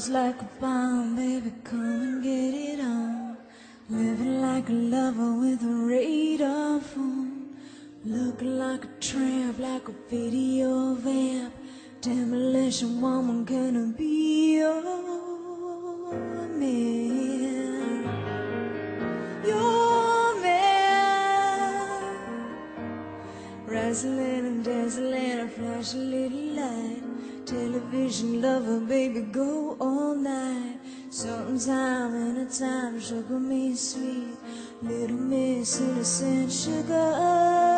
Love's like a bomb, baby, come and get it on. Living like a lover with a radar phone. Looking like a tramp, like a video vamp. Demolition woman, gonna be your Razzling and dazzling, flash a little light. Television lover, baby, go all night. Sometime time, sugar me sweet. Little miss innocent sugar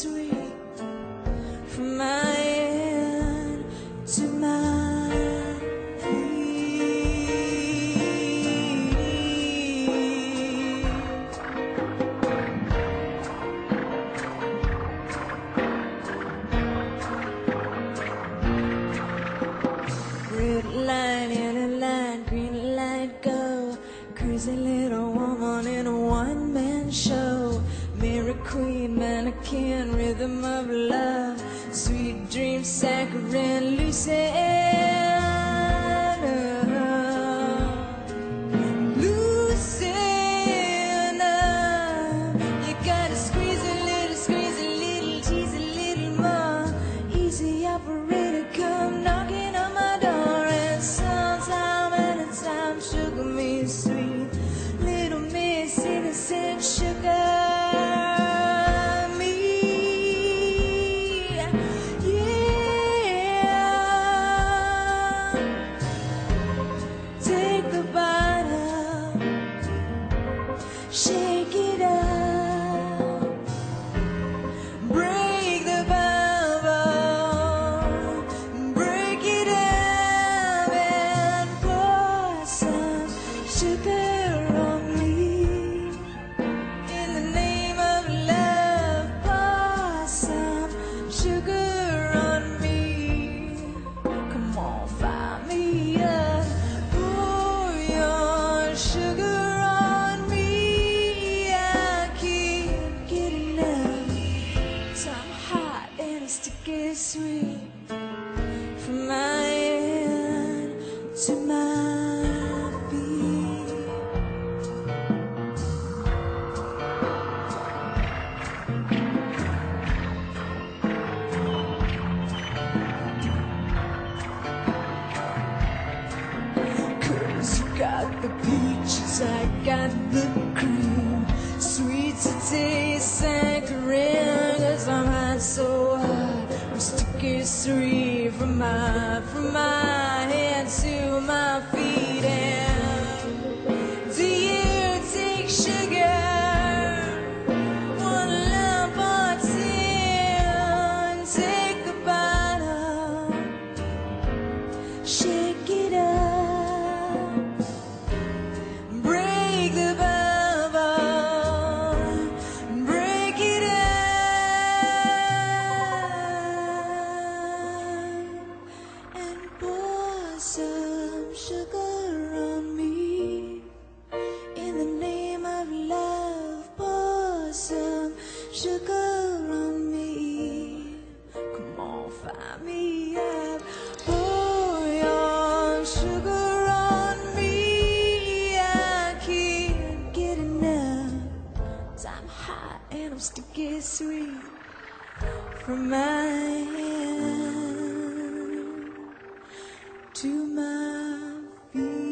sweet from my saccharine, Luciana. And sticky sweet. From my head to my feet. Cause you got the peaches, I got the cream. Sweet to taste, saccharine. Cause I'm hot so I'm sticky sweet from my, from my head to my feet. Some sugar on me. In the name of love, pour some sugar on me. Come on, find me. Pour your sugar on me. I can't get enough. I'm hot and I'm sticky sweet from my hand to my feet.